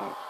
out.